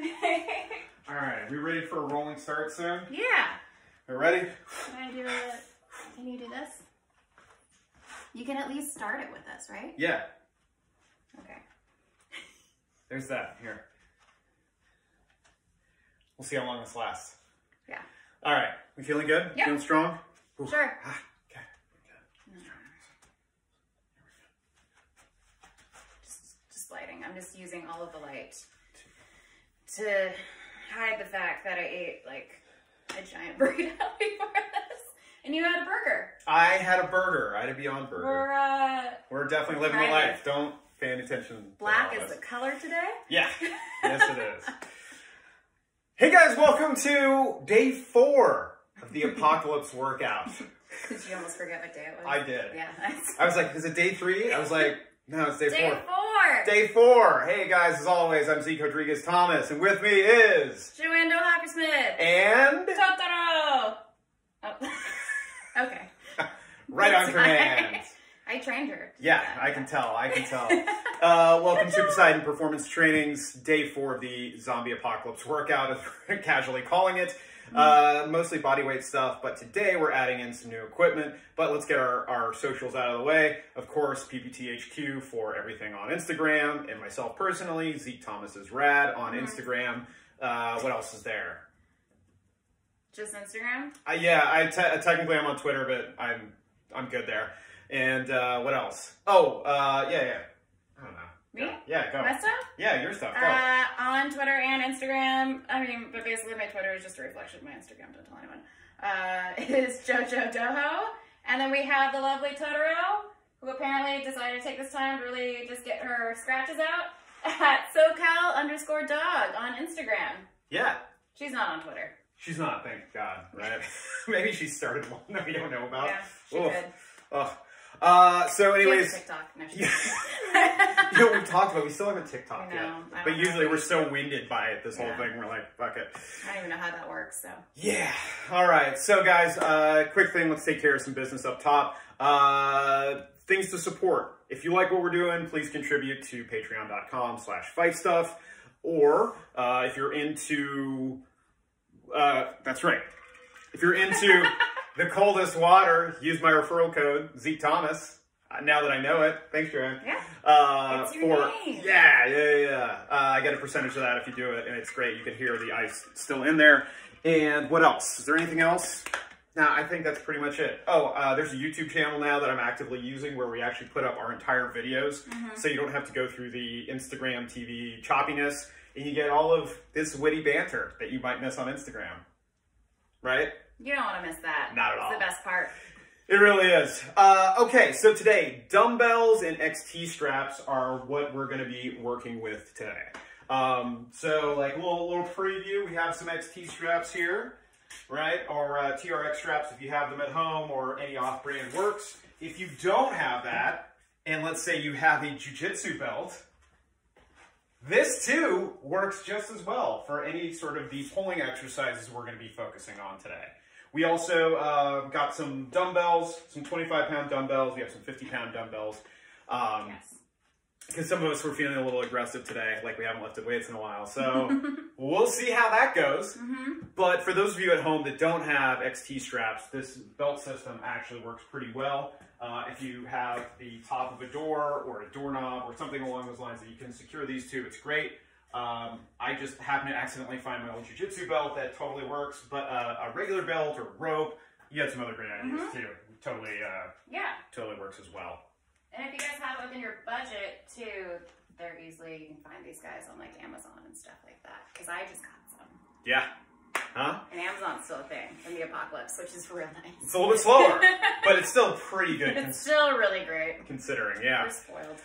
All right, we ready for a rolling start soon? yeah. We ready? Can I do it? Can you do this? You can at least start it with us, right? Yeah, Okay. there's that. Here. We'll see how long this lasts. Yeah. All right, we feeling good? Yep. Feeling strong? Ooh. Sure. Ah, okay. Just, just lighting. I'm just using all of the light to hide the fact that I ate like a giant burrito before this. And you had a burger. I had a burger. I had a Beyond Burger. We're uh, We're definitely living the life. Don't pay any attention. black is the color today. Yeah. yes, it is. Hey guys, welcome to day four of the apocalypse workout. Did you almost forget what day it was? I did. Yeah. I was like, is it day three? I was like, no, it's day, Day four. four. Day four. Hey guys, as always, I'm Zeke Rodrigues Thomas, and with me is JoAnn Hawkersmith. and Totoro. Oh. okay. right on command. I trained her. Yeah. I can tell. I can tell. Uh, welcome to Poseidon Performance Trainings, day four of the zombie apocalypse workout, as we're casually calling it. Uh, mostly body weight stuff, but today we're adding in some new equipment. But let's get our, our socials out of the way. Of course, PPTHQ for everything on Instagram, and myself personally, Zeke Thomas is rad on Instagram. Uh, what else is there? Just Instagram. Uh, yeah, I te- technically I'm on Twitter, but I'm I'm good there. And uh, what else? Oh, uh, yeah, yeah. I don't know. Me? Yeah, yeah, go. My stuff? Yeah, your stuff. Go. Uh, on Twitter and Instagram. I mean, but basically my Twitter is just a reflection of my Instagram. Don't tell anyone. Uh, it is Jojo Doho, and then we have the lovely Totoro, who apparently decided to take this time to really just get her scratches out at SoCal underscore dog on Instagram. yeah, She's not on Twitter. she's not. Thank God. Right? Maybe she started one that we don't know about. Yeah, she Oof. could. Ugh. Uh, so, anyways, TikTok. No, Yeah. you know what we talked about? We still haven't TikTok know. yet. But usually we're so winded by it. This whole thing, we're like, fuck it. I don't even know how that works. So Yeah. All right. So, guys, uh, quick thing. Let's take care of some business up top. Uh, things to support. If you like what we're doing, please contribute to patreon.com slash fight stuff. Or uh, if you're into, uh, that's right. If you're into the coldest water, use my referral code, Zeke Thomas. Uh, now that I know it. Thanks, JoAnn. yeah, Uh, It's your for name. yeah, yeah, yeah. Uh, I get a percentage of that if you do it, and it's great. You can hear the ice still in there. And what else? Is there anything else? Nah, I think that's pretty much it. Oh, uh, there's a YouTube channel now that I'm actively using where we actually put up our entire videos, Mm-hmm. so you don't have to go through the Instagram TV choppiness, and you get all of this witty banter that you might miss on Instagram. Right? You don't want to miss that. Not at it's all. the best part. It really is. Uh, okay, so today, dumbbells and XT straps are what we're going to be working with today. Um, so, like, little little preview, we have some XT straps here, right? Or uh, TRX straps if you have them at home, or any off-brand works. If you don't have that, and let's say you have a jujitsu belt, this too works just as well for any sort of the pulling exercises we're going to be focusing on today. We also uh, got some dumbbells, some 25 pound dumbbells. We have some 50 pound dumbbells. Um, Yes. because some of us were feeling a little aggressive today, like we haven't lifted weights in a while. So we'll see how that goes. Mm-hmm. But for those of you at home that don't have XT straps, this belt system actually works pretty well. Uh, if you have the top of a door or a doorknob or something along those lines that you can secure these to, it's great. Um, I just happened to accidentally find my old jujitsu belt that totally works, but uh, a regular belt or rope, you had some other great ideas too. Totally, uh, Yeah. totally works as well. And if you guys have it within your budget too, they're easily you can find these guys on like Amazon and stuff like that. Because I just got some. Yeah. Huh? And Amazon's still a thing in the apocalypse, which is real nice. It's a little bit slower, but it's still pretty good It's still really great. considering. Yeah. We're spoiled.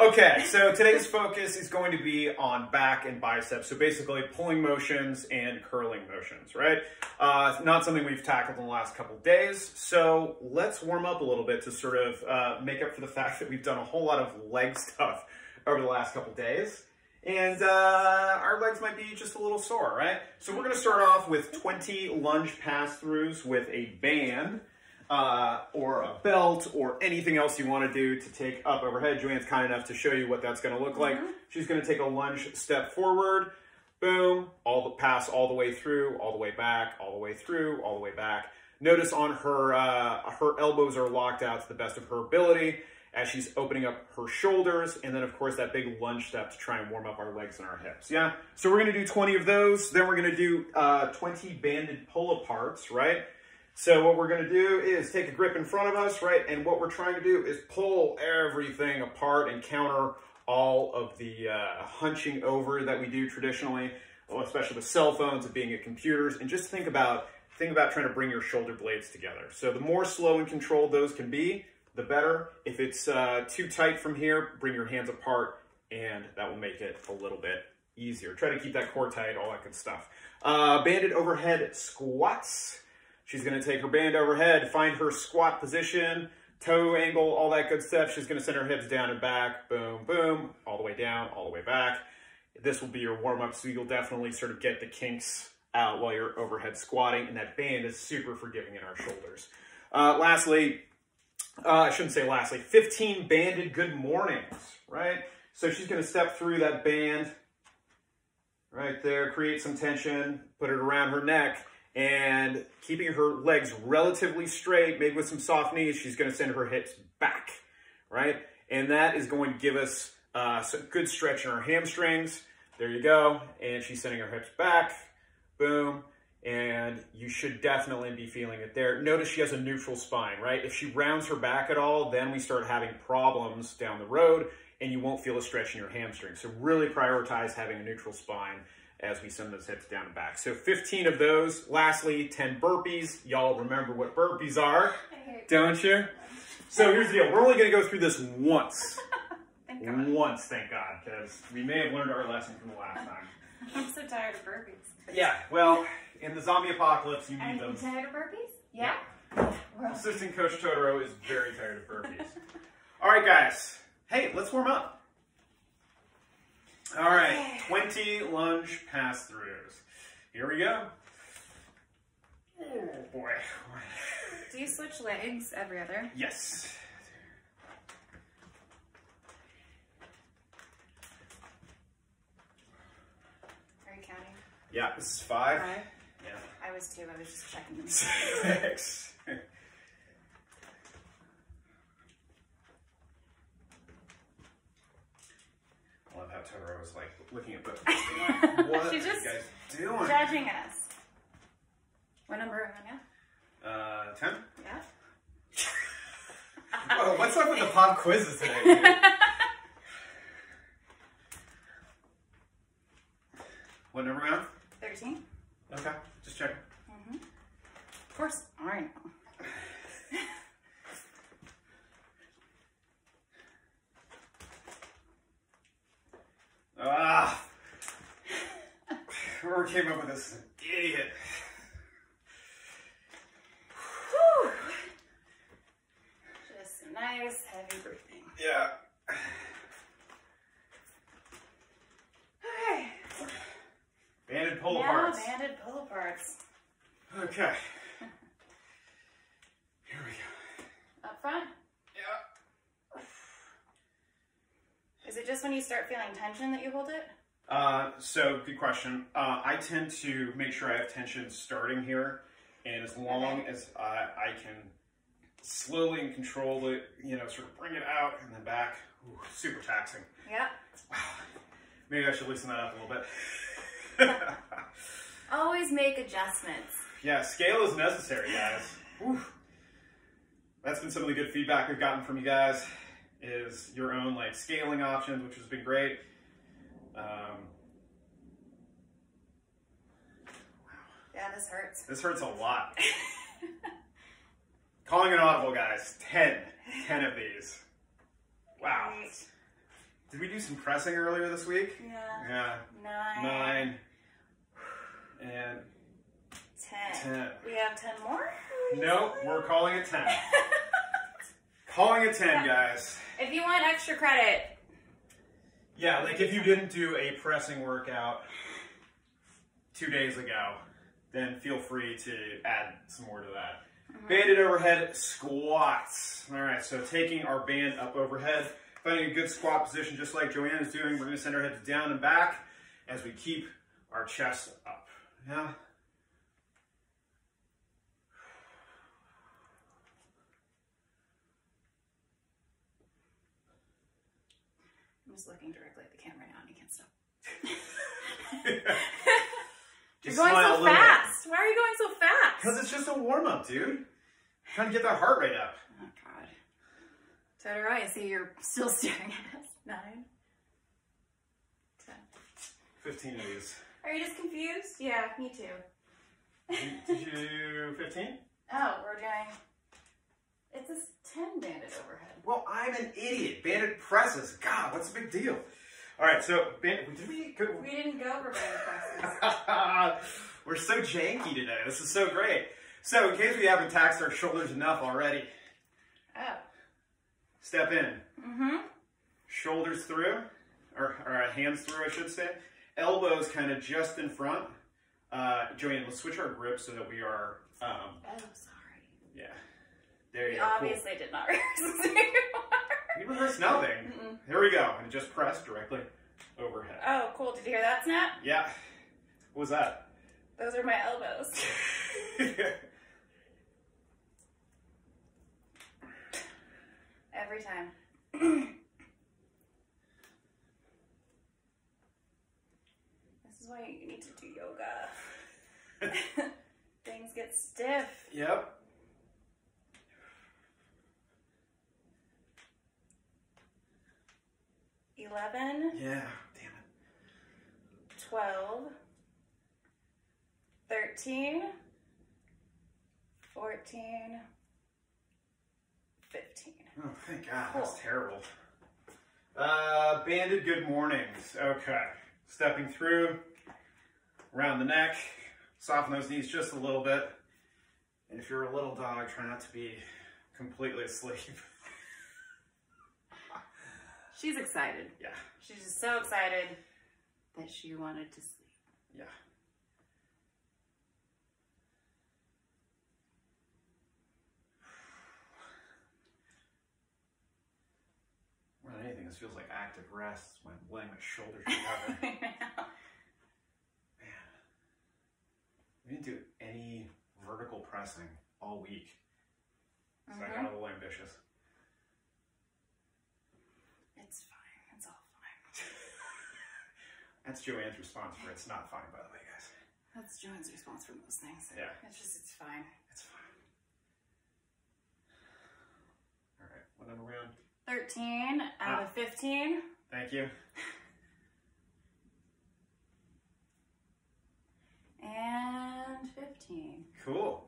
Okay, so today's focus is going to be on back and biceps. So basically pulling motions and curling motions, right? Uh, not something we've tackled in the last couple days. So let's warm up a little bit to sort of uh, make up for the fact that we've done a whole lot of leg stuff over the last couple days. And uh, our legs might be just a little sore, right? So we're going to start off with 20 lunge pass-throughs with a band uh, or a belt or anything else you want to do to take up overhead. JoAnn's kind enough to show you what that's going to look like. She's going to take a lunge step forward, boom, all the pass all the way through, all the way back, all the way through, all the way back. Notice on her, uh, her elbows are locked out to the best of her ability as she's opening up her shoulders. And then of course that big lunge step to try and warm up our legs and our hips. Yeah. So we're going to do 20 of those. Then we're going to do uh, 20 banded pull aparts, right? So what we're to do is take a grip in front of us, right? And what we're trying to do is pull everything apart and counter all of the uh, hunching over that we do traditionally, especially with cell phones and being at computers. And just think about think about trying to bring your shoulder blades together. So the more slow and controlled those can be, the better. If it's uh, too tight from here, bring your hands apart and that will make it a little bit easier. Try to keep that core tight, all that good stuff. Uh, banded overhead squats. She's gonna take her band overhead, find her squat position, toe angle, all that good stuff. She's gonna send her hips down and back, boom, boom, all the way down, all the way back. This will be your warm up, so you'll definitely sort of get the kinks out while you're overhead squatting, and that band is super forgiving in our shoulders. Uh, lastly, uh, I shouldn't say lastly, 15 banded good mornings, right? So she's gonna step through that band right there, create some tension, put it around her neck, and keeping her legs relatively straight, maybe with some soft knees, she's gonna send her hips back, right? And that is going to give us uh, some good stretch in our hamstrings. There you go. And she's sending her hips back, boom. And you should definitely be feeling it there. Notice she has a neutral spine, right? If she rounds her back at all, then we start having problems down the road and you won't feel a stretch in your hamstrings. So really prioritize having a neutral spine as we send those hips down and back. So 15 of those. Lastly, 10 burpees. Y'all remember what burpees are, don't you? So here's the deal. We're only going to go through this once. Thank. Once, thank God, because we may have learned our lesson from the last time. I'm so tired of burpees. Yeah, well, in the zombie apocalypse, you Are need you them. tired of burpees? Yeah. We're Assistant Coach Totoro is very tired of burpees. All right, guys. Hey, let's warm up. All right, 20 lunge pass throughs. Here we go. Oh, boy. Do you switch legs every other? Yes. Are you counting? Yeah, this is five. Five. Yeah. I was two. I was just checking them. Six. I love how Totoro was like looking at the. What She's are just you guys doing? Judging us. What number are we on Uh, ten. Yeah. Oh, what's up with the pop quizzes today? what number are we on? 13? Okay, just checking. Of course. I All right. Ah, whoever came up with this is an idiot. Whew. Just nice, heavy breathing. Yeah. Okay. Banded pull now aparts. banded pull aparts. Okay. Here we go. Up front. Yeah. Is it just when you start feeling tension that you hold it? Uh, so good question. Uh, I tend to make sure I have tension starting here, and as long Okay. as I, I can slowly and control it, you know, sort of bring it out and then back. Ooh, super taxing. Yeah. Maybe I should loosen that up a little bit. Always make adjustments. yeah, scale is necessary, guys. That's been some of the good feedback we've gotten from you guys. Is your own like scaling options, which has been great. Um, Yeah, this hurts. This hurts a lot. Calling an audible, guys. 10. 10 of these. Wow. Eight. Did we do some pressing earlier this week? Yeah. Yeah. Nine. Nine. And Ten. 10. We have ten more? Nope, we're calling it 10. calling a 10, guys. if you want extra credit, Yeah, like if you didn't do a pressing workout two days ago, then feel free to add some more to that. Uh-huh. Banded overhead squats. All right, so taking our band up overhead, finding a good squat position just like JoAnn is doing. We're gonna send our heads down and back as we keep our chest up. Yeah. I'm just looking directly at the camera now and I can't stop. You're going so little bit. fast. Why are you going so fast? Because it's just a warm up, dude. I'm Trying to get that heart rate up. Oh God. Totoro, I see you're still staring at us. Nine. Ten. 15 of these. Are you just confused? Yeah, me too. Did you do 15? Oh, we're doing. It's a 10 banded overhead. Well, I'm an idiot. Banded presses. God, what's the big deal? All right, so banded. Did we? Go, We didn't go banded presses. We're so janky today. This is so great. So, in case we haven't taxed our shoulders enough already, Oh. step in. Mm-hmm. Shoulders through, or, or uh, hands through, I should say. Elbows kind of just in front. Uh, JoAnn, let's switch our grip so that we are. Um, Oh, sorry. yeah. There We you go. Cool. obviously did not rehearse We rehearsed nothing. Mm-mm. Here we go. And just press directly overhead. Oh, cool. Did you hear that snap? Yeah. What was that? Those are my elbows. Every time. this is why you need to do yoga. Things get stiff. yep. Eleven, Yeah. Damn it. Fifteen. Oh, thank God. Cool. That's terrible. Uh, banded good mornings. Okay. Stepping through, around the neck, soften those knees just a little bit. And if you're a little dog, try not to be completely asleep. She's excited. yeah. She's just so excited that she wanted to sleep. Yeah. More than anything, this feels like active rest when I'm laying my shoulders together. Man. We didn't do any vertical pressing all week. So I got a mm-hmm. little ambitious. It's fine. It's all fine. That's JoAnn's response for it's not fine, by the way, guys. That's JoAnn's response for most things. Yeah. It's just, it's fine. It's fine. All right, what number we on? 13 out of ah. 15. Thank you. And 15. Cool.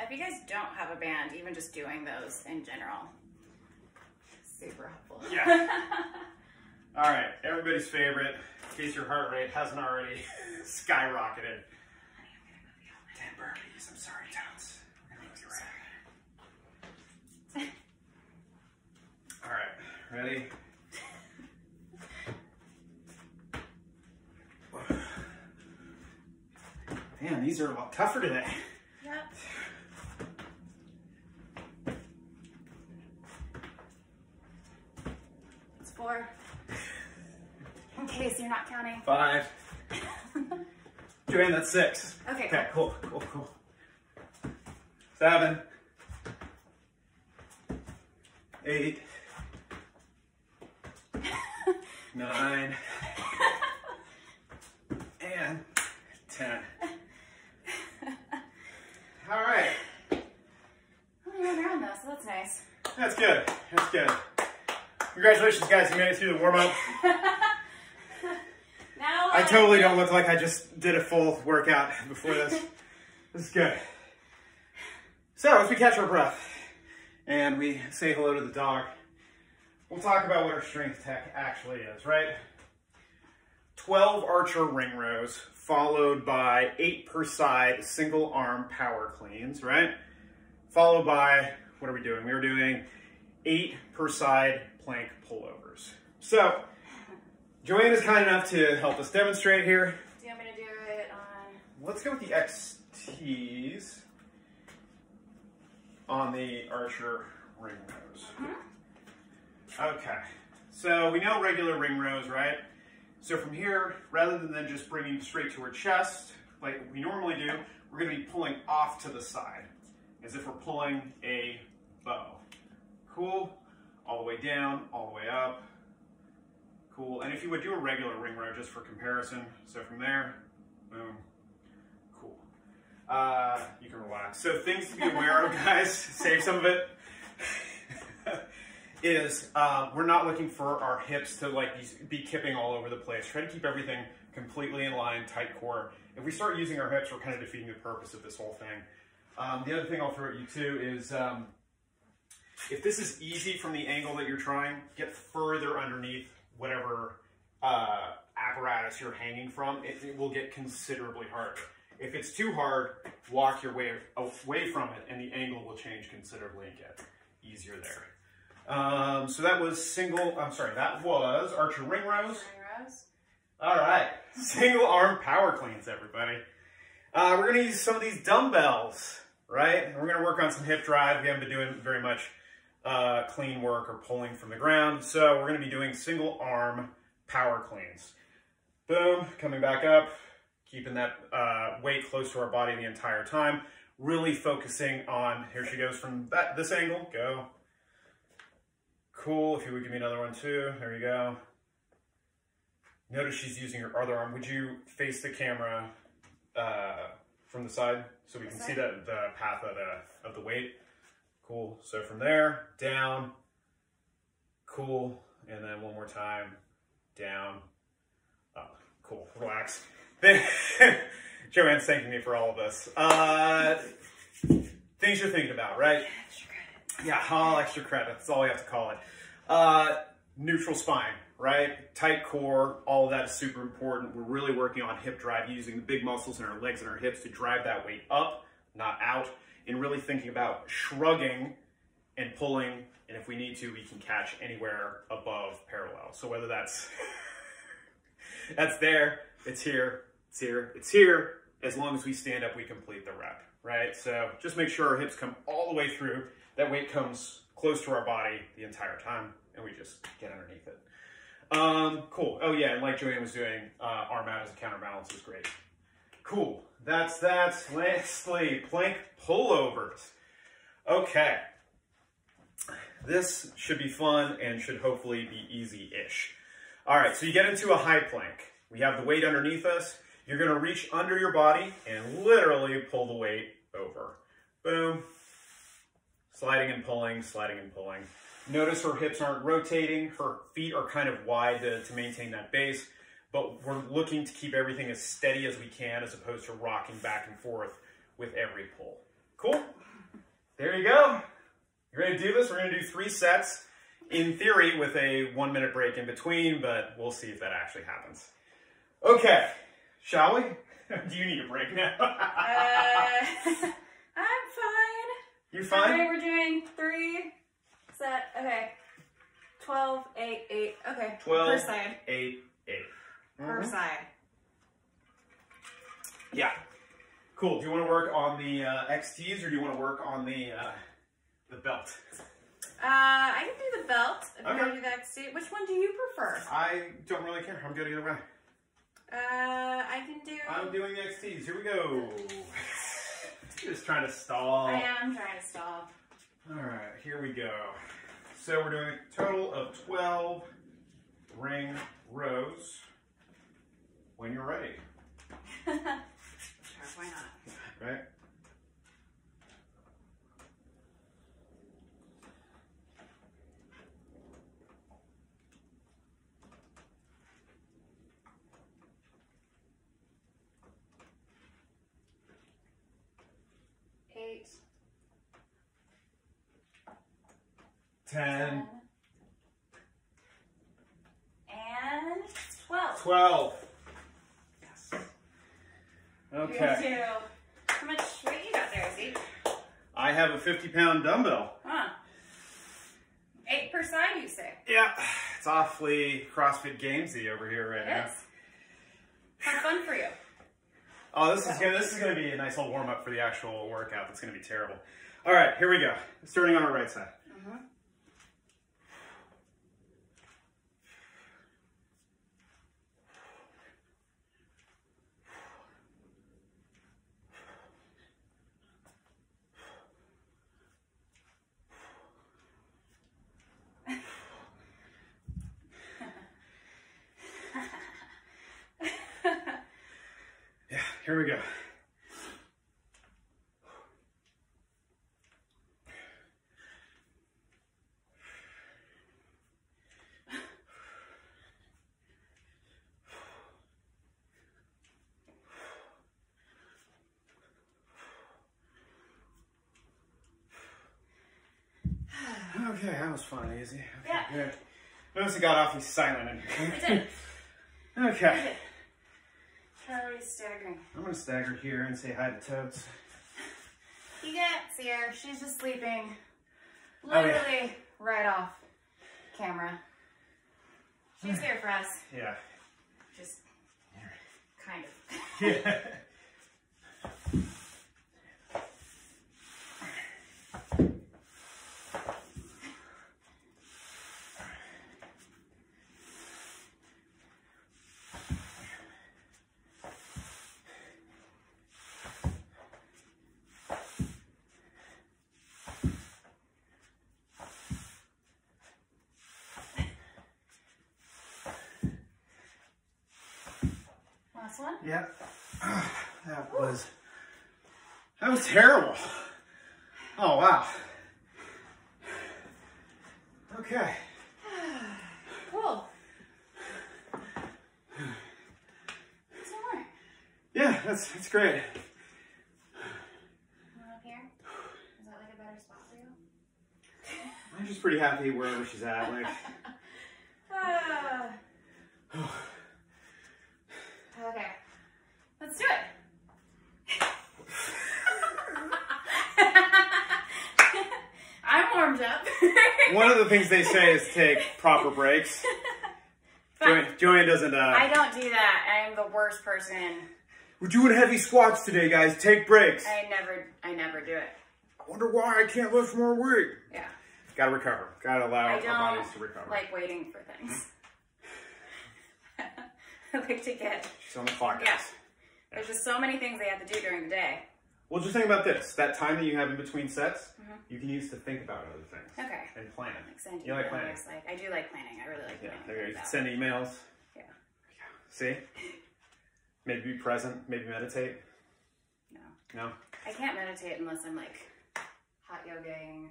If you guys don't have a band, even just doing those in general, super helpful. Yeah. All right, everybody's favorite, case your heart rate hasn't already skyrocketed. 10 burpees. I'm sorry, Towns. We're gonna make you right. All right, ready? Man, these are a lot tougher today. Yep. It's four. In case you're not counting. Five. JoAnn, that's six. Okay, Okay, cool, cool, cool. Seven. Eight. Nine. And ten. All right. Oh, you're around though, so that's nice. That's good. That's good. Congratulations, guys. You made it through the warm up. Now I totally don't look like I just did a full workout before this. This is good. So, as we catch our breath and we say hello to the dog, we'll talk about what our strength tech actually is, right? 12 archer ring rows, followed by 8 per side single arm power cleans, right? Followed by, what are we doing? We are doing 8 per side plank pullovers. So, JoAnn is kind enough to help us demonstrate here. Do you want me to do it on? Let's go with the XTs on the Archer ring rows. Mm-hmm. Okay, so we know regular ring rows, right? So from here, rather than then just bringing straight to her chest, like we normally do, we're gonna be pulling off to the side, as if we're pulling a bow. Cool, all the way down, all the way up. Cool, and if you would do a regular ring row just for comparison, so from there, boom, cool. Uh, you can relax. So things to be aware of, guys, save some of it, is uh, we're not looking for our hips to like be kipping all over the place. Try to keep everything completely in line, tight core. If we start using our hips, we're kind of defeating the purpose of this whole thing. Um, the other thing I'll throw at you too is um, if this is easy from the angle that you're trying, get further underneath whatever uh, apparatus you're hanging from. It, it, will get considerably harder. If it's too hard, walk your way away from it and the angle will change considerably and get easier there. Um, so that was single, I'm sorry, that was Archer ring rows. Ring rows. All right, single arm power cleans, everybody. Uh, we're gonna use some of these dumbbells, right? we're gonna work on some hip drive. We haven't been doing very much uh, clean work or pulling from the ground. So we're gonna be doing single arm power cleans. Boom, coming back up, keeping that uh, weight close to our body the entire time. Really focusing on, here she goes from that, this angle, go, Cool. If you would give me another one too. There you go. Notice she's using her other arm. Would you face the camera uh, from the side so we can see that the path of the, of the weight? Cool. So from there, down, cool. And then one more time, down, up. Cool. Relax. JoAnn's thanking me for all of this. Uh, things you're thinking about, right? Yeah, all extra credit. That's all we have to call it. Uh, neutral spine, right? Tight core, all of that is super important. We're really working on hip drive, using the big muscles in our legs and our hips to drive that weight up, not out, really thinking about shrugging and pulling, and if we need to, we can catch anywhere above parallel. So whether that's, that's there, it's here, it's here, it's here, as long as we stand up, we complete the rep, right? So just make sure our hips come all the way through that weight comes close to our body the entire time, and we just get underneath it. Um, cool. Oh yeah, and like JoAnn was doing, uh, arm out as a counterbalance is great. Cool. That's that. Lastly, plank pullovers. Okay. This should be fun and should hopefully be easy-ish. All right, so you get into a high plank. We have the weight underneath us. You're gonna reach under your body and literally pull the weight over. Boom, sliding and pulling, sliding and pulling. Notice her hips aren't rotating. Her feet are kind of wide to, to maintain that base, but we're looking to keep everything as steady as we can as opposed to rocking back and forth with every pull. Cool? There you go. You're ready to do this? We're going to do three sets in theory with a one minute break in between, but we'll see if that actually happens. Okay, shall we? do you need a break now? uh... I'm fine. You're fine? Okay, we're doing three set. Okay. 12, 8, 8. Okay. 12, per side. 8, 8. Per mm-hmm. side. Yeah. Cool. Do you want to work on the uh, XTs or do you want to work on the uh, the belt? Uh, I can do the belt. If okay. you want to do the XT. Which one do you prefer? I don't really care. I'm good either way. Uh, I can do... I'm doing the XTs. Here we go. Just trying to stall. I am trying to stall. All right, here we go. So we're doing a total of 12 ring rows when you're ready. sure, why not? Right? eight, 10, and 12. 12. Okay. How much weight you got there, Zeke? I have a 50 pound dumbbell. Huh. Eight per side, you say? Yeah, it's awfully CrossFit Gamesy over here right it now. Is. How fun for you. Oh, this is gonna this is gonna be a nice little warm up for the actual workout. That's gonna be terrible. All right, here we go. Starting on our right side. Mm -hmm. Here we go. Okay, that was fun, easy. Okay, Yeah. Good. Notice it got awfully silent in here. Okay. Staggering. I'm gonna stagger here and say hi to Toads. You can't see her. She's just sleeping. Oh, yeah. Literally right off camera. She's hmm. here for us. Yeah. Just kind of. Yeah. Yep. That was that was terrible. Oh wow. Okay. Cool. Yeah, that's that's great. One up here. Is that like a better spot for you? I'm just pretty happy wherever she's at. Like, Ah. okay. Let's do it. I'm warmed up. one of the things they say is take proper breaks. JoAnn, JoAnn doesn't. I Uh, don't do that. I'm the worst person. we're doing heavy squats today, guys. Take breaks. I I never, I never do it. I wonder why I can't lift more weight. Yeah. Gotta recover. Gotta allow I our bodies to recover. like waiting for things. I like to get. She's on the clock, Yeah. guys. There's just so many things they have to do during the day. Well, just think about this. That time that you have in between sets, mm-hmm. you can use to think about other things. Okay. and plan. Like You like emails, Like I do like planning. I really like Yeah, planning. there you go. You like can that. send emails. Yeah. See? Maybe be present. Maybe meditate. No. No? I can't meditate unless I'm like hot yogaing,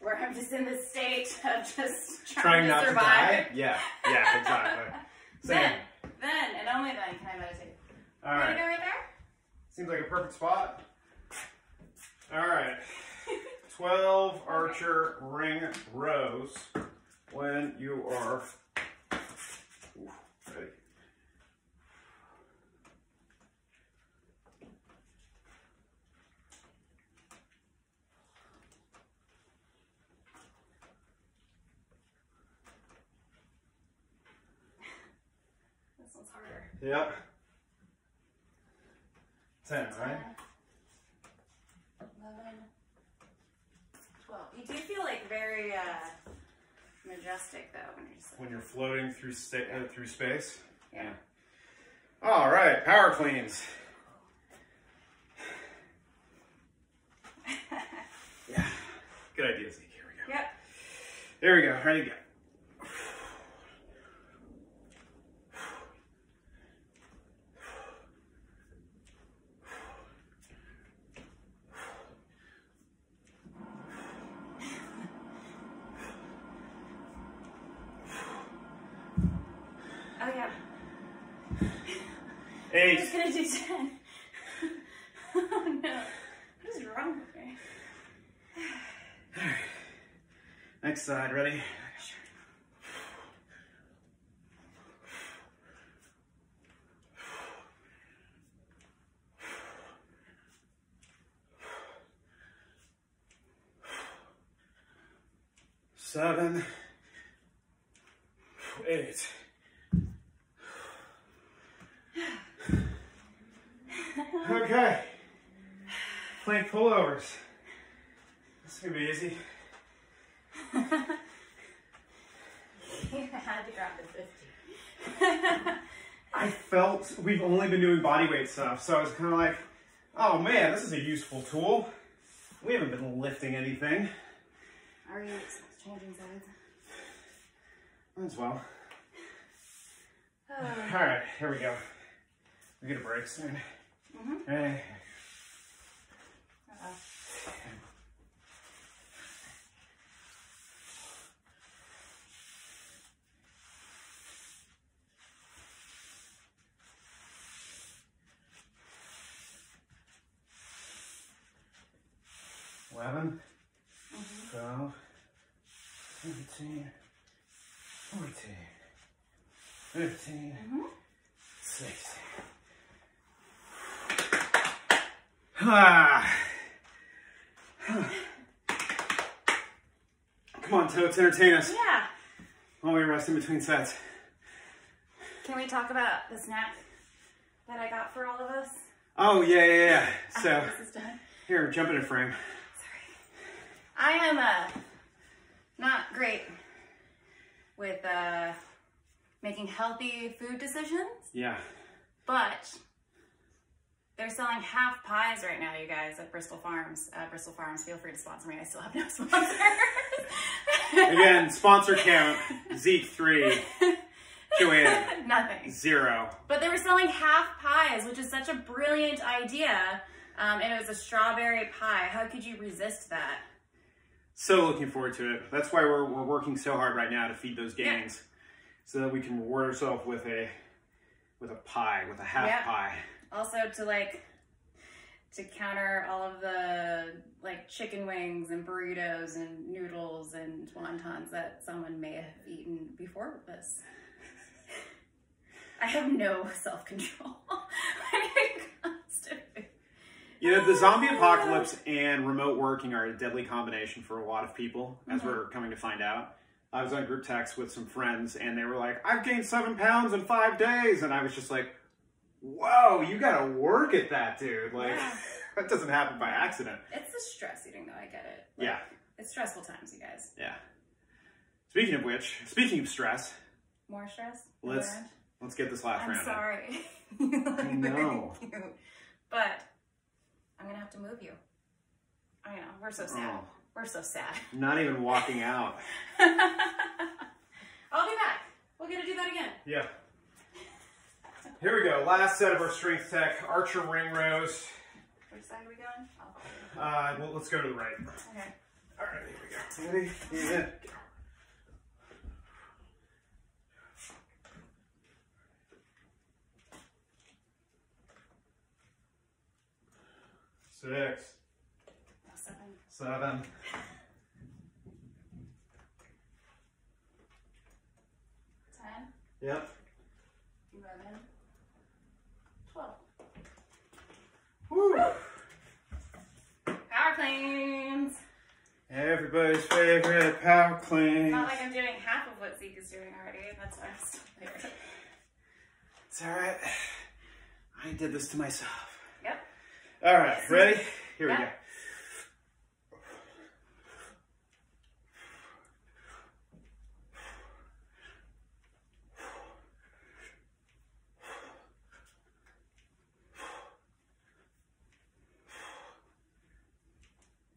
where I'm just in this state of just trying, Trying to not survive. to die? Yeah. Yeah, exactly. Same. Then, then and only then can I meditate. All Wanna go right there? Seems like a perfect spot. All right. 12 archer ring rows when you are ready. This one's harder. Yep. 10, right? 11, 12. You do feel like very uh, majestic though when you're just When you're floating through sta- uh, through space. yeah. All right, power cleans. Yeah. Good idea, Zeke. Here we go. Yep. There we go. Ready to go. Oh yeah. I'm Eight. just gonna do 10. oh no. What is wrong with me? Next side. Ready? Seven. Eight. Okay. Plank pullovers. This is gonna be easy. you had to grab the 50. I felt we've only been doing body weight stuff, so I was kind of like, oh man, this is a useful tool. We haven't been lifting anything. Are you changing sides? Might as well. Oh. All right, here we go. We get a break soon. Mhm. Ready? Uh-oh. 11, Mhm. 12, 13, 14, 15, Mhm. 16. Ah. Come on, Totes, entertain us Yeah. while we rest in between sets. Can we talk about the snack that I got for all of us? Oh, yeah, yeah, yeah. So, this is done. here, jump in a frame. Sorry. I am uh, not great with uh, making healthy food decisions, Yeah. but they're selling half pies right now, you guys, at Bristol Farms. Uh, Bristol Farms, feel free to sponsor me. I still have no sponsors. Again, sponsor count Zeke 3, JoAnn Nothing. 0. But they were selling half pies, which is such a brilliant idea. Um, and it was a strawberry pie. How could you resist that? So looking forward to it. That's why we're, we're working so hard right now to feed those Yeah. gangs so that we can reward ourselves with a with a pie, with a half Yeah. pie. Also to like to counter all of the like chicken wings and burritos and noodles and wontons that someone may have eaten before this. I have no self-control when it comes to food. You know, the zombie apocalypse and remote working are a deadly combination for a lot of people, as Mm-hmm. we're coming to find out. I was on group text with some friends, and they were like, I've gained seven pounds in five days. And I was just like, whoa, you gotta work at that, dude. Like, Yeah. that doesn't happen by accident. It's the stress eating though, I get it. Like, Yeah, It's stressful times, you guys. yeah. Speaking of which, speaking of stress, More stress? Let's- let's get this last I'm round. in. sorry. Look very know. But I'm gonna have to move you. I know, we're so sad. Oh, We're so sad. not even walking out. I'll be back. We're gonna do that again. Yeah. Here we go. Last set of our strength tech archer ring rows. Which side are we going? Oh, Uh, well, let's go to the right. okay. All right, here we go. Ready? Yeah. Six, seven. seven, Ten. yep. Eleven. Twelve. Woo. Power cleans. Everybody's favorite power clean. Not like I'm doing half of what Zeke is doing already. And that's why I'm still there. It's all right. I did this to myself. Yep. All right, ready? Here we go.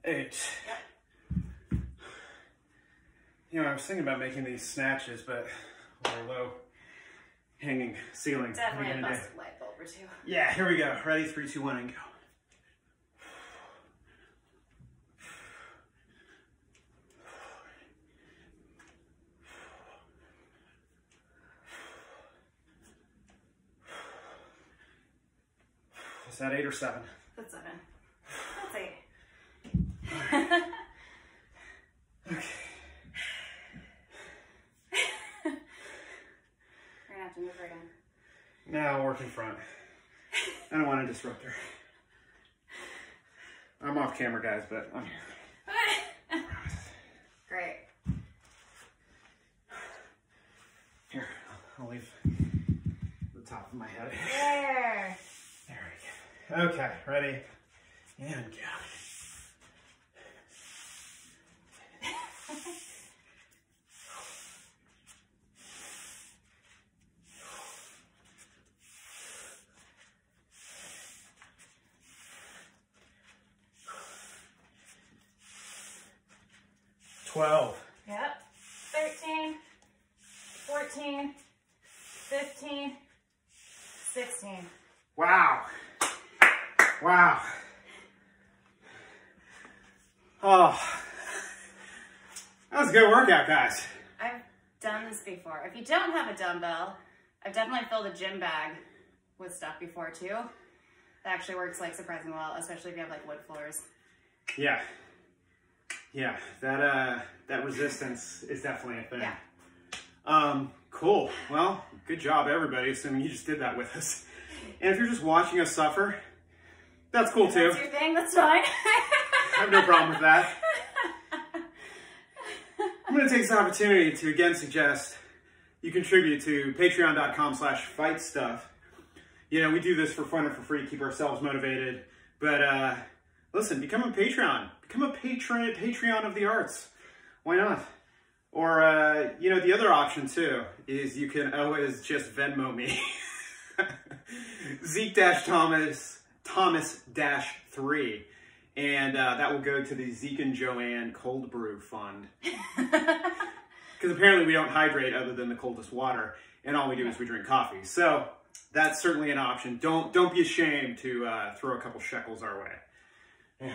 Eight. You know, I was thinking about making these snatches, but they're low hanging ceiling. What are Definitely a busted light bulb or two. Yeah, here we go. Ready? Three, two, one, and go. Is that eight or seven? That's seven. That's eight. Okay. We're gonna have to move her again. Now I'll work in front. I don't want to disrupt her. I'm off camera, guys, but I'm here. Great. Here, I'll leave the top of my head. There. There we go. Okay, ready? And go. Twelve. Yep. 13, 14, 15, 16. Wow. Wow. Oh, that was a good workout, guys. I've done this before. If you don't have a dumbbell, I've definitely filled a gym bag with stuff before too. That actually works like surprisingly well, especially if you have like wood floors. Yeah. Yeah, that uh that resistance is definitely a thing. Yeah. Um, cool. Well, good job everybody, assuming you just did that with us. And if you're just watching us suffer, that's cool too. That's your thing, that's fine. I have no problem with that. I'm going to take this opportunity to again suggest you contribute to patreon.com slash fight stuff. You know, we do this for fun and for free to keep ourselves motivated. But uh, listen, become a Patreon. Become a patron, Patreon of the arts. Why not? Or, uh, you know, the other option too is you can always just Venmo me. Zeke dash Thomas, Thomas dash three. And uh, that will go to the Zeke and JoAnn Cold Brew Fund. Because apparently we don't hydrate other than the coldest water, and all we do is we drink coffee. So that's certainly an option. Don't don't be ashamed to uh, throw a couple shekels our way. Yeah.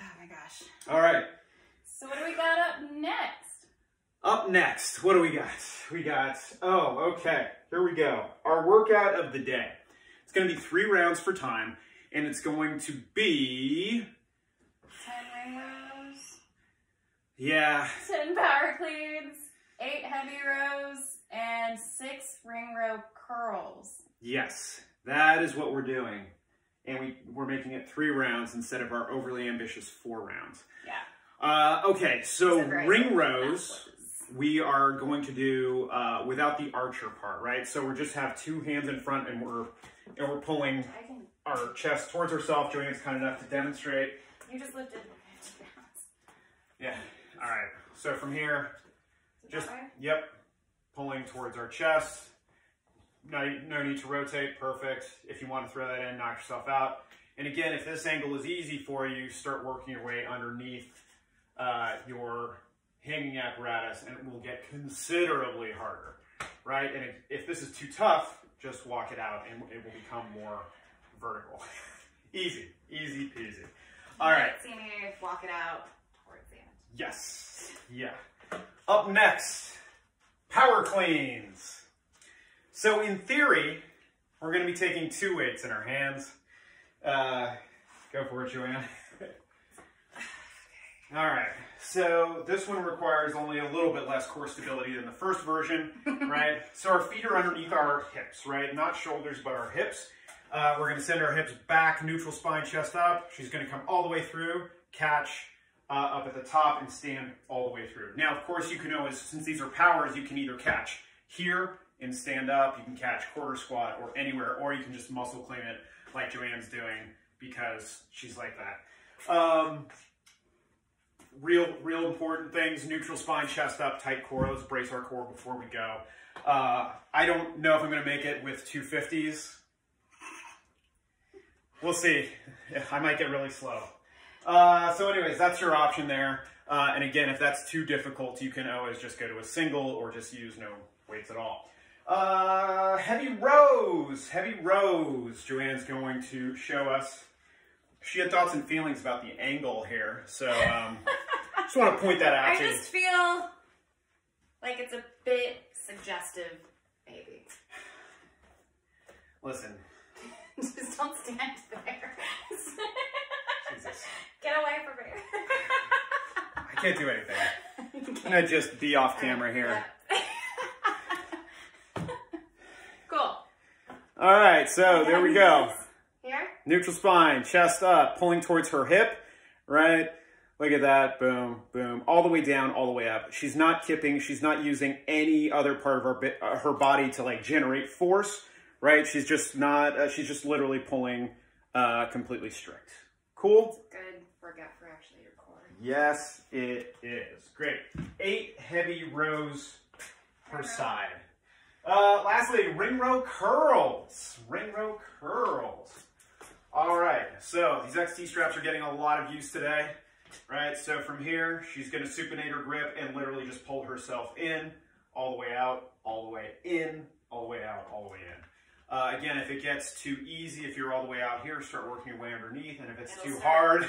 oh my gosh. All right. So what do we got up next? Up next, what do we got? We got, oh, okay, here we go. Our workout of the day. It's going to be three rounds for time, and it's going to be, 10 ring rows, yeah, 10 power cleans, 8 heavy rows, and 6 ring row curls. yes, that is what we're doing. And we, we're making it three rounds instead of our overly ambitious four rounds. Yeah. Uh, okay, so It's a very ring rows. we are going to do uh, without the archer part, right? So we just have two hands in front and we're and we're pulling our chest towards ourselves. JoAnn's kind enough to demonstrate. you just lifted 50 pounds. Yeah. All right. So from here, just yep, pulling towards our chest. No, no need to rotate. Perfect. If you want to throw that in, knock yourself out. And again, if this angle is easy for you, start working your way underneath uh, your hanging apparatus, and it will get considerably harder, right? And if, if this is too tough, just walk it out, and it will become more vertical. easy, easy peasy. All right. See me walk it out towards the end. Yes. Yeah. Up next, power cleans. So in theory, we're going to be taking two weights in our hands. Uh, go for it, Joanna. All right. So this one requires only a little bit less core stability than the first version, right? so our feet are underneath our hips, right? Not shoulders, but our hips. Uh, we're going to send our hips back, neutral spine, chest up. She's going to come all the way through, catch uh, up at the top, and stand all the way through. Now, of course, you can always, since these are powers, you can either catch here and stand up. You can catch quarter squat or anywhere, or you can just muscle clean it like JoAnn's doing because she's like that. Um, real, real important things, neutral spine, chest up, tight core. Let's brace our core before we go. Uh, I don't know if I'm going to make it with 250s. We'll see. I might get really slow. Uh, so anyways, that's your option there. Uh, and again, if that's too difficult, you can always just go to a single or just use no weights at all. Uh, heavy rows, heavy rows. JoAnn's going to show us. She had thoughts and feelings about the angle here, so um, just want to point that out I to you. just feel like it's a bit suggestive, maybe. Listen, just don't stand there. Jesus, Get away from me. I can't do anything. Can I'm gonna just be off camera here. cool. All right, so there we go. Here? Neutral spine, chest up, pulling towards her hip, right? Look at that, boom, boom, all the way down, all the way up. She's not kipping. She's not using any other part of her uh, her body to like generate force, right? She's just not. Uh, she's just literally pulling uh, completely strict. Cool. Good workout for actually your core. Yes, it is. Great. Eight heavy rows per side. Uh, lastly, ring row curls. Ring row curls. All right, so these XT straps are getting a lot of use today, right? So from here, she's gonna supinate her grip and literally just pull herself in, all the way out, all the way in, all the way out, all the way in. Uh, again, if it gets too easy, if you're all the way out here, start working your way underneath. And if it's It'll too hard,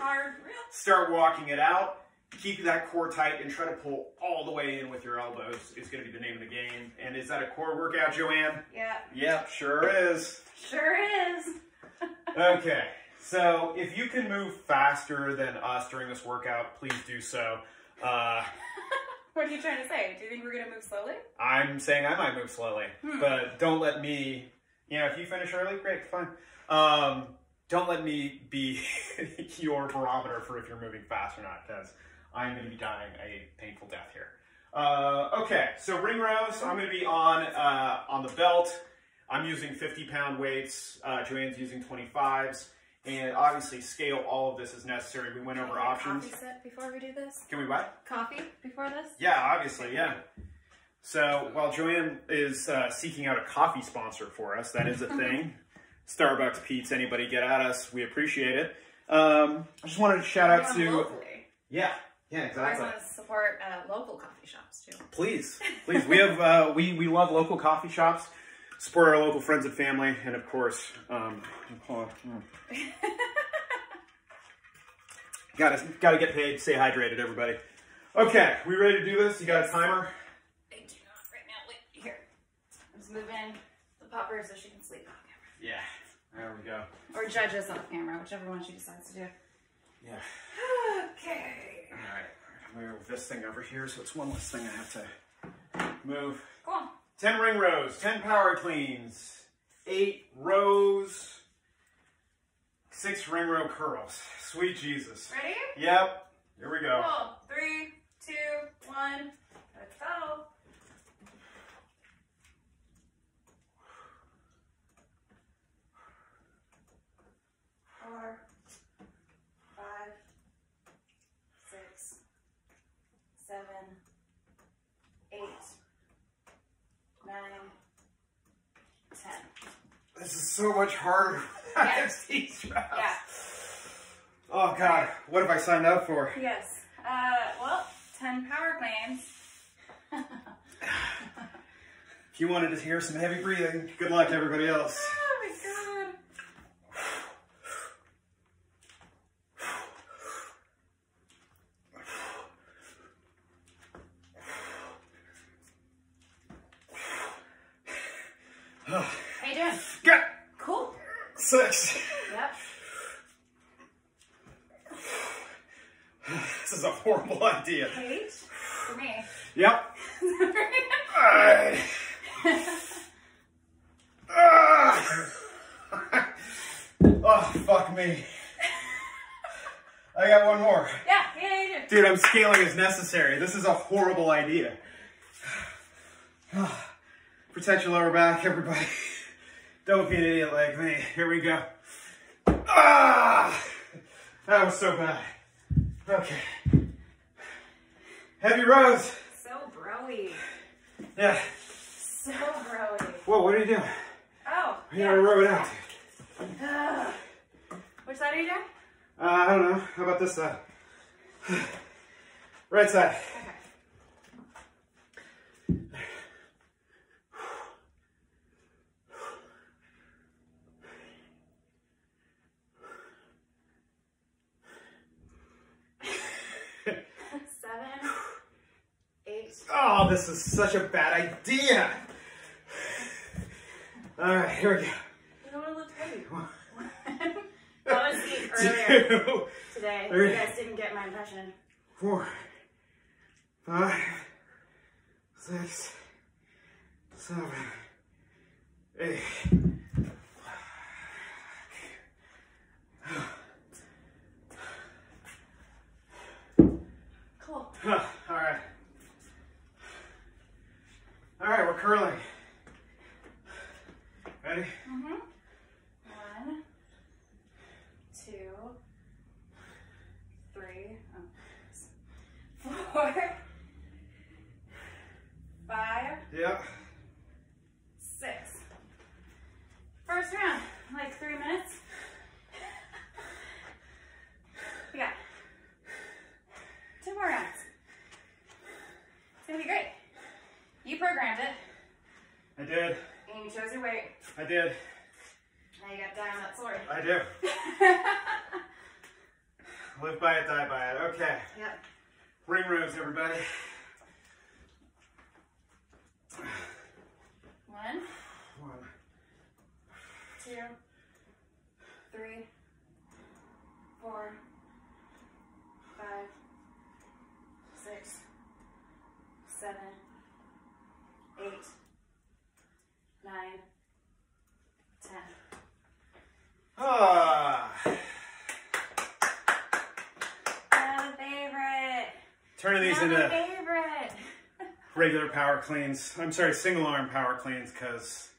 hard start walking it out. Keep that core tight and try to pull all the way in with your elbows is going to be the name of the game. And is that a core workout, JoAnn? Yeah, Yep, sure is. sure is. Okay, so if you can move faster than us during this workout, please do so. Uh, What are you trying to say? Do you think we're gonna move slowly? I'm saying I might move slowly, Hmm. but don't let me, you know, if you finish early, great, fine. Um, don't let me be your barometer for if you're moving fast or not, because I'm going to be dying a painful death here. Uh, okay, so ring rows, I'm going to be on uh, on the belt. I'm using 50 pound weights. Uh, JoAnn's using 25s. And obviously, scale all of this as necessary. We went over we options. Coffee set before we do this. Can we what? Coffee before this. Yeah, obviously, yeah. So while JoAnn is uh, seeking out a coffee sponsor for us, that is a thing. Starbucks, Pete's, anybody get at us. We appreciate it. Um, I just wanted to shout out Going to. Yeah, yeah, exactly. I want to support uh, local coffee shops too. Please, please. We have uh, we we love local coffee shops. Support our local friends and family, and of course, um, gotta gotta get paid. Stay hydrated, everybody. Okay, we ready to do this? You got a timer? I do not right now. Wait, here. Let's move in the popper so she can sleep on camera. Yeah. There we go. Or judge us on camera, whichever one she decides to do. Yeah. Okay. All right. I'm gonna move this thing over here, so it's one less thing I have to move. Cool. 10 ring rows, 10 power cleans, 8 rows, 6 ring row curls. Sweet Jesus. Ready? Yep. Here we go. Cool. Three, two, one. Let's go. Four, five, six, seven, eight, nine, ten. This is so much harder. Yeah. These straps. Yeah. Oh, God. What have I signed up for? Yes. Uh, well, ten power cleans. If you wanted to hear some heavy breathing, good luck everybody else. Oh my god. How you doing? Good. Cool. Six. Yep. This is a horrible idea. Eight for me. Yep. Alright. Ah. oh, fuck me. I got one more. yeah, yeah, you do. Dude, I'm scaling as necessary. This is a horrible idea. Protect your lower back, everybody. Don't be an idiot like me. Here we go. Ah! That was so bad. Okay. Heavy rows. So broy. Yeah. So broy. Whoa, what are you doing? Oh. You gotta row it out. Ugh. Which side are you doing? Uh, I don't know. How about this side? Right side. Okay. Seven, eight. Oh, this is such a bad idea. All right, here we go. You don't want to lift heavy. that was the earlier Two, today. Three. You guys didn't get my impression. four, five, six, seven, eight. Cool. Huh, All right. All right, we're curling. Ready? Mm-hmm. One, two, three, oh, four, five, Yep. six. First round, like three minutes. We got two more rounds. It's gonna be great. You programmed it, I did. and you chose your weight. I did. Now you gotta die on that sword. I do. Live by it, die by it. Okay. yep. Ring rows, everybody. One, One, two, three, four, five, six, seven, eight, nine, ten. Ah. Not a favorite. Turning these Not a into favorite. regular power cleans. I'm sorry, single arm power cleans because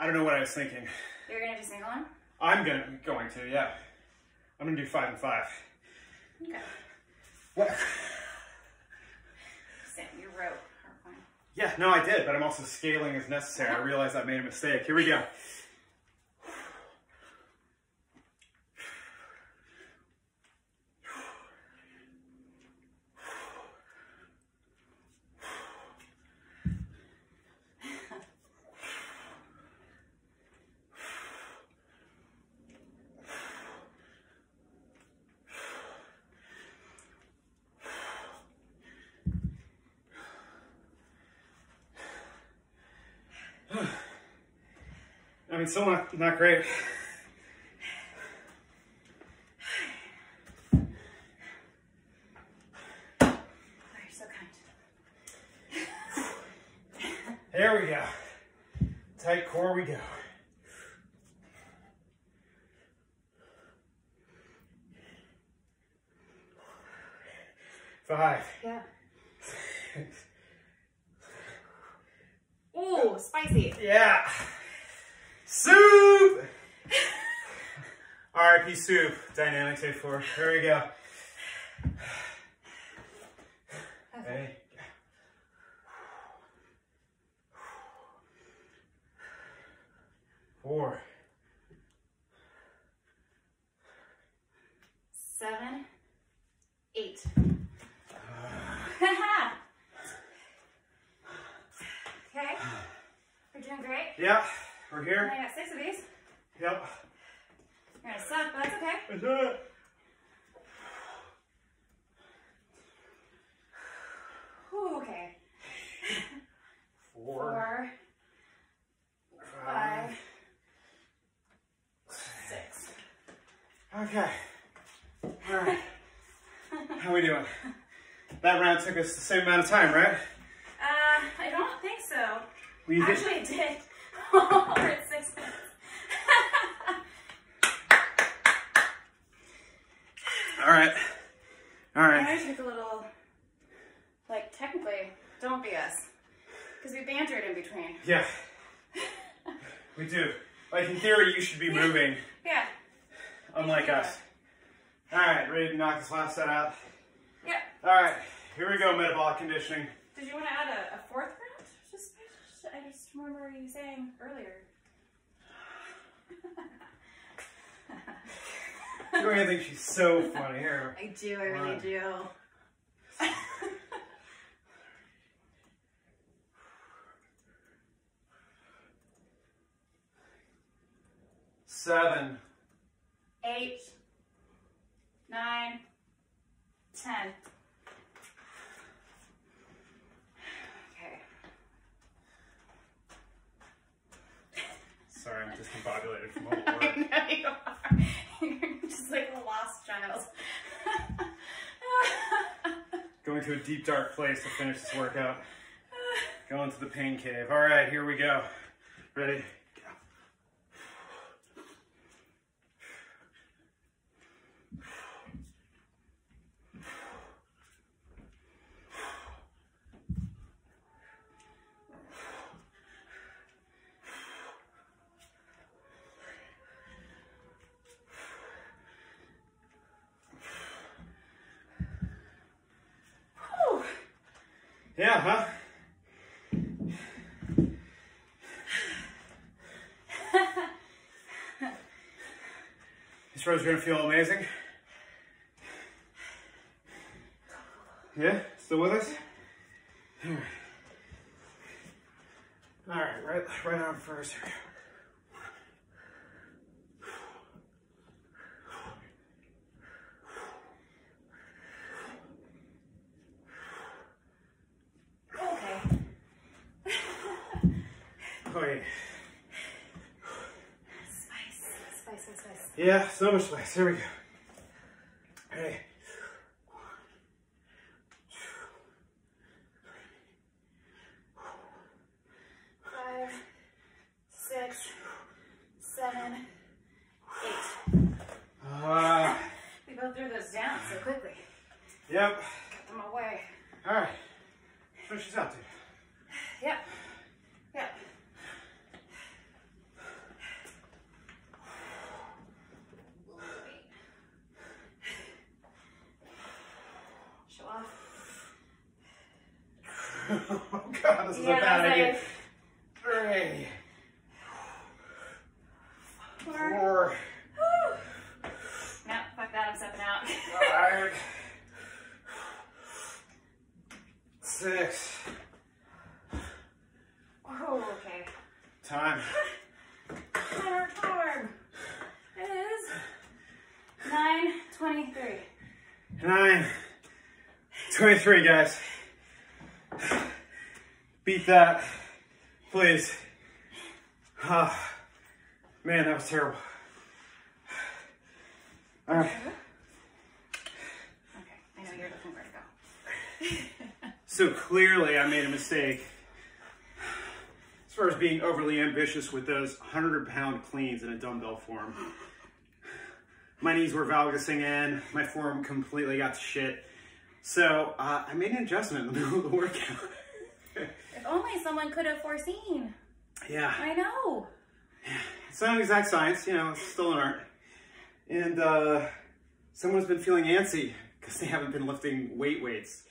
I don't know what I was thinking. You're gonna do single arm? I'm gonna going to, yeah. I'm gonna do five and five. Okay. What? Sam, you wrote. Yeah, no, I did, but I'm also scaling as necessary. I realized I made a mistake. Here we go. Mean, still not, not great. So. There we go. Tight core we go. Five. Yeah. Ooh, spicy. Yeah. Soup! RIP soup. Dynamics A4. There we go. Ready? Four. Seven, eight. okay. We're doing great. Yeah, we're here. I got six of these. Yep. You're gonna suck, but that's okay. That's it. Whew, okay. Four. Four, five, six. Okay. All right. How are we doing? That round took us the same amount of time, right? Uh, I don't think so. We did. Actually, it did. We're at six minutes. All right. All I right. always took a little, like, technically, don't be us. Because we bantered in between. Yeah. We do. Like in theory, you should be moving, Yeah. unlike us. All right, ready to knock this last set out? Yeah. All right, here we go. Metabolic conditioning. Did you want to add a, a fourth round? Just, I just remember you saying earlier. JoAnn thinks she's so funny. Here. I do, I really do. Seven. Eight, nine, ten. Sorry, I'm just discombobulated from all the work. I know you are. You're just like a lost child. Going to a deep, dark place to finish this workout. Going to the pain cave. All right, here we go. Ready? Yeah, huh? This row's gonna feel amazing. Yeah, still with us? All right, right, right arm first. Here we go. Okay. Oh, yeah. Spice, spice, spice, spice. Yeah, so much spice. Here we go. Hey. Five, six, seven, eight. Uh, We both threw those down so quickly. yep. Get them away. All right. Finish this out, dude. Yep. Yep. Show off. oh, God, this is Yeah, a bad I was idea. like- Three, Four. four, Whew. No, fuck that, I'm stepping out. five, six. oh, okay. Time. Timer, timer. It is 9.23. Nine. 23, guys. Beat that. Please. Ah, man, that was terrible. All right. Okay, I know you're looking where to go. So clearly I made a mistake. As far as being overly ambitious with those 100 pound cleans in a dumbbell form. My knees were valgusing in, my form completely got to shit. So uh, I made an adjustment in the middle of the workout. If only someone could have foreseen. yeah, I know. it's not an exact science, you know, it's still an art. And uh, someone's been feeling antsy because they haven't been lifting weight weights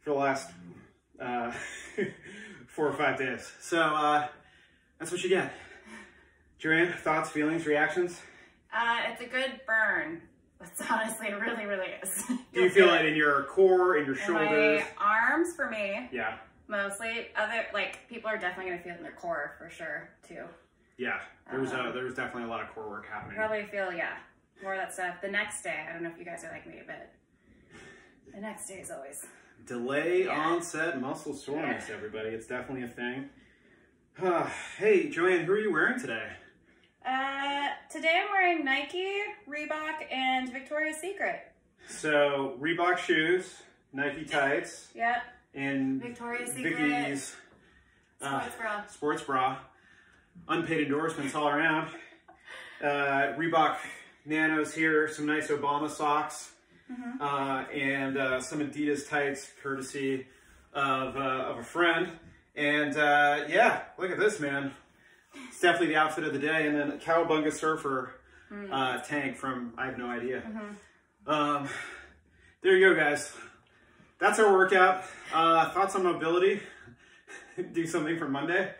for the last uh, four or five days. So uh, that's what you get. JoAnn, thoughts, feelings, reactions? Uh, it's a good burn. That's honestly really, really is. Do you feel it in your core, in your in shoulders? arms for me, Yeah, mostly. Other like people are definitely gonna feel it in their core for sure too. yeah. There was, uh, Um, there was definitely a lot of core work happening. Probably feel yeah more of that stuff the next day. I don't know if you guys are like me, but the next day is always Delay Yeah. onset muscle soreness, everybody. It's definitely a thing. hey, JoAnn, who are you wearing today? Uh, today I'm wearing Nike, Reebok, and Victoria's Secret. So Reebok shoes, Nike tights, Yep, and Victoria's Secret. Vicky's uh, Sports bra. sports bra. Unpaid endorsements all around. Uh, Reebok Nanos here, some nice Obama socks, Mhm. uh, and uh, some Adidas tights, courtesy of, uh, of a friend. And uh, yeah, look at this, man. It's definitely the outfit of the day. And then a Cowabunga Surfer uh, tank from, I have no idea. Um, there you go, guys. That's our workout. Uh, thoughts on mobility? Do something for Monday?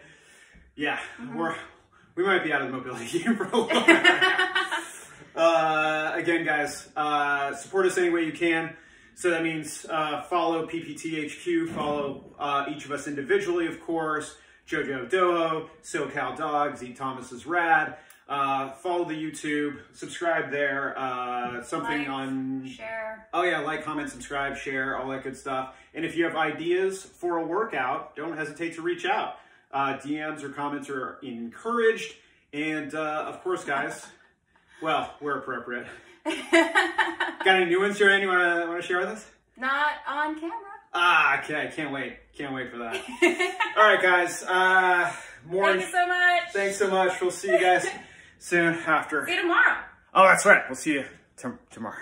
Yeah, we're we might be out of the mobility game for a while. uh, again, guys, uh, support us any way you can. So that means uh, follow PPTHQ, follow uh, each of us individually, of course. Jojo Doho, SoCal Dog, Z Thomas is rad. Uh, follow the YouTube, subscribe there. Uh, something Like, on Share. Oh yeah, like, comment, subscribe, share, all that good stuff. And if you have ideas for a workout, don't hesitate to reach out. Uh, DMs or comments are encouraged. And uh, of course, guys, well, where appropriate. Got any new ones, JoAnn? You wanna wanna share with us? Not on camera. Ah, okay, can't wait, can't wait for that. all right, guys. Uh, more. Thank you so much. Thanks so much. We'll see you guys soon after. See you tomorrow. Oh, that's right. We'll see you tomorrow.